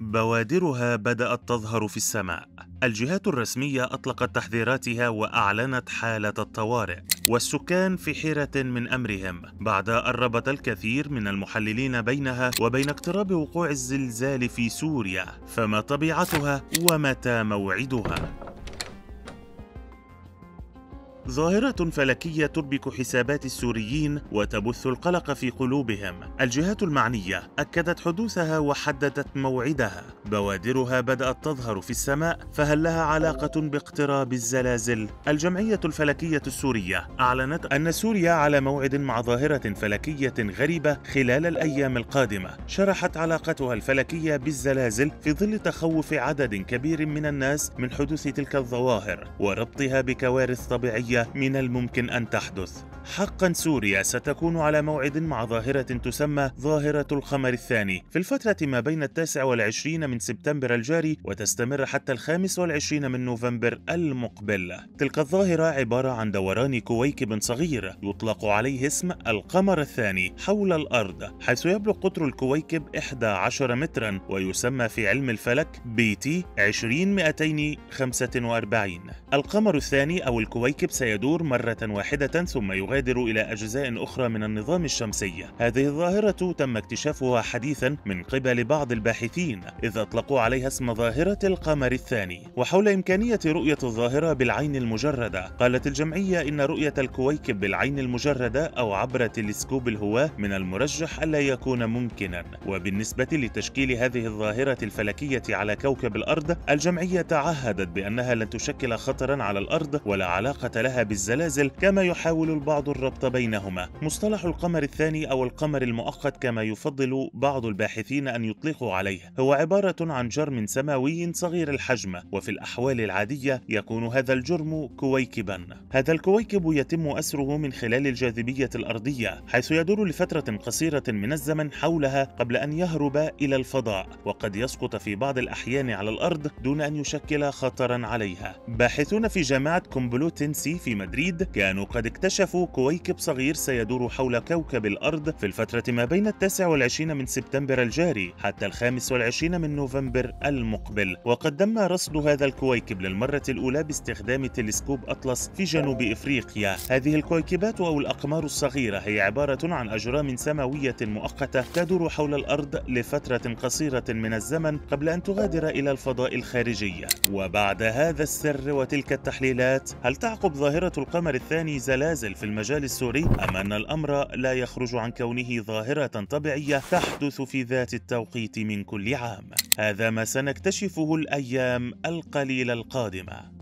بوادرها بدأت تظهر في السماء. الجهات الرسمية أطلقت تحذيراتها وأعلنت حالة الطوارئ، والسكان في حيرة من أمرهم بعد أن ربط الكثير من المحللين بينها وبين اقتراب وقوع الزلزال في سوريا، فما طبيعتها ومتى موعدها؟ ظاهرة فلكية تربك حسابات السوريين وتبث القلق في قلوبهم. الجهات المعنية أكدت حدوثها وحددت موعدها. بوادرها بدأت تظهر في السماء، فهل لها علاقة باقتراب الزلازل؟ الجمعية الفلكية السورية أعلنت أن سوريا على موعد مع ظاهرة فلكية غريبة خلال الأيام القادمة. شرحت علاقتها الفلكية بالزلازل في ظل تخوف عدد كبير من الناس من حدوث تلك الظواهر وربطها بكوارث طبيعية من الممكن أن تحدث. حقا سوريا ستكون على موعد مع ظاهرة تسمى ظاهرة القمر الثاني. في الفترة ما بين التاسع والعشرين من سبتمبر الجاري وتستمر حتى الخامس والعشرين من نوفمبر المقبل. تلك الظاهرة عبارة عن دوران كويكب صغير يطلق عليه اسم القمر الثاني حول الأرض حيث يبلغ قطر الكويكب 11 مترا ويسمى في علم الفلك بيتي 20245 القمر الثاني أو الكويكب سيدور مرة واحدة ثم يغادر إلى أجزاء أخرى من النظام الشمسي. هذه الظاهرة تم اكتشافها حديثا من قبل بعض الباحثين، إذ أطلقوا عليها اسم ظاهرة القمر الثاني. وحول إمكانية رؤية الظاهرة بالعين المجردة، قالت الجمعية إن رؤية الكويكب بالعين المجردة أو عبر تلسكوب الهواة من المرجح ألا يكون ممكنا. وبالنسبة لتشكيل هذه الظاهرة الفلكية على كوكب الأرض، الجمعية تعهدت بأنها لن تشكل خطرا على الأرض ولا علاقة لها بالزلازل كما يحاول البعض الربط بينهما. مصطلح القمر الثاني أو القمر المؤقت كما يفضل بعض الباحثين أن يطلقوا عليه هو عبارة عن جرم سماوي صغير الحجم وفي الأحوال العادية يكون هذا الجرم كويكبا. هذا الكويكب يتم أسره من خلال الجاذبية الأرضية حيث يدور لفترة قصيرة من الزمن حولها قبل أن يهرب إلى الفضاء وقد يسقط في بعض الأحيان على الأرض دون أن يشكل خطرا عليها. باحثون في جامعة كومبلوتنسي في مدريد كانوا قد اكتشفوا كويكب صغير سيدور حول كوكب الأرض في الفترة ما بين التاسع والعشرين من سبتمبر الجاري حتى الخامس والعشرين من نوفمبر المقبل. وقد تم رصد هذا الكويكب للمرة الأولى باستخدام تلسكوب أطلس في جنوب إفريقيا. هذه الكويكبات أو الأقمار الصغيرة هي عبارة عن أجرام سماوية مؤقتة تدور حول الأرض لفترة قصيرة من الزمن قبل أن تغادر إلى الفضاء الخارجي وبعد هذا السر وتلك التحليلات هل تعقب ظاهرة القمر الثاني زلازل في المجال السوري أم أن الأمر لا يخرج عن كونه ظاهرة طبيعية تحدث في ذات التوقيت من كل عام. هذا ما سنكتشفه الأيام القليلة القادمة.